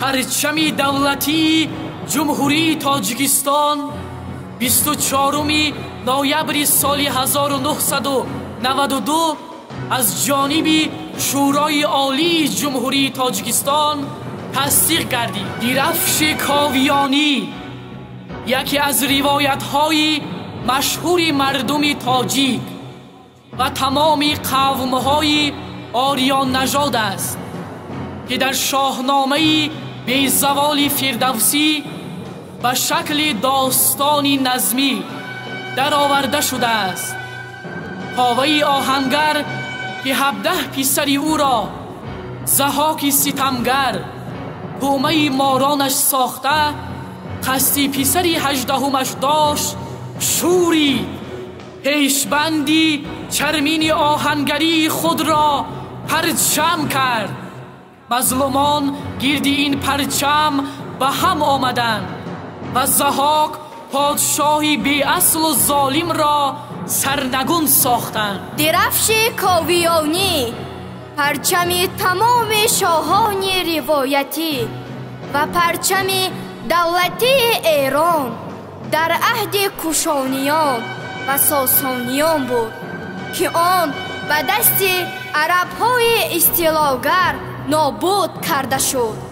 парчами давлатии ҷумҳурии тоҷикистон бисту чоруми ноябри соли 1992 аз ҷониби шӯрои олии ҷумҳурии тоҷикистон тасдиқ гардид дирафши ковиёнӣ яке аз ривоятҳои машҳури мардуми тоҷик ва тамоми қавмҳои орионнажод аст ки дар шоҳномаи به زوال فردوسی به شکل داستانی نظمی درآورده شده است. پاوه آهنگر که هبده پسر او را زهاک ستمگر گومه مارانش ساخته قصدی پسر هجدهمش داشت شوری پیشبندی چرمین آهنگری خود را پرچم کرد. Мазлумон гирди ин парчам ба ҳам омаданд ва заҳок подшоҳи беаслу золимро сарнагун сохтанд. Дирафши ковиёнӣ парчами тамоми шоҳони ривоятӣ ва парчами давлатии эрон дар аҳди кушониён ва сосониён буд ки он ба дасти арабҳои истилогар нобуд карда шуд